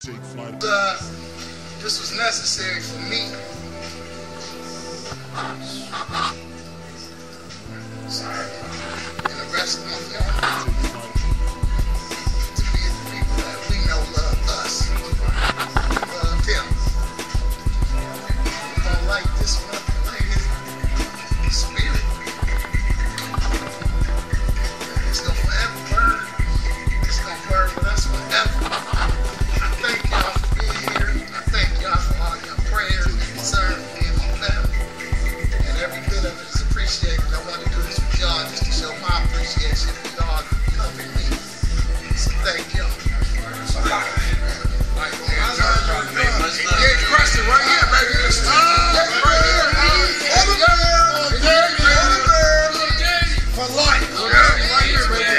Take flight. Uh, this was necessary for me. Sorry. And the rest of my family. right here, man.